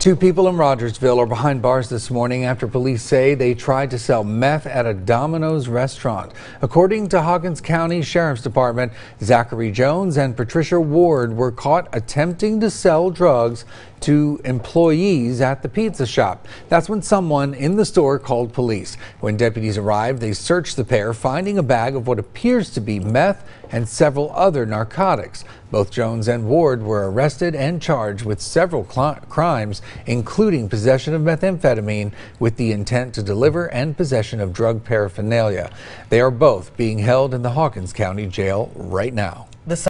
Two people in Rogersville are behind bars this morning after police say they tried to sell meth at a Domino's restaurant. According to Hawkins County Sheriff's Department, Zachary Jones and Patricia Ward were caught attempting to sell drugs to employees at the pizza shop. That's when someone in the store called police. When deputies arrived, they searched the pair, finding a bag of what appears to be meth and several other narcotics. Both Jones and Ward were arrested and charged with several crimes, including possession of methamphetamine with the intent to deliver and possession of drug paraphernalia. They are both being held in the Hawkins County Jail right now.